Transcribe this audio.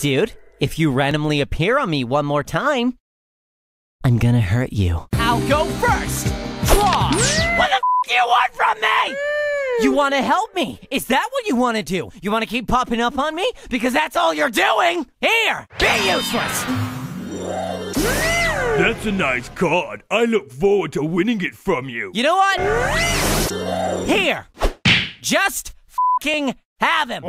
Dude, if you randomly appear on me one more time, I'm gonna hurt you. I'll go first! Draw! What the f do you want from me? You wanna help me? Is that what you wanna do? You wanna keep popping up on me? Because that's all you're doing! Here! Be useless! That's a nice card. I look forward to winning it from you. You know what? Here! Just fing have him!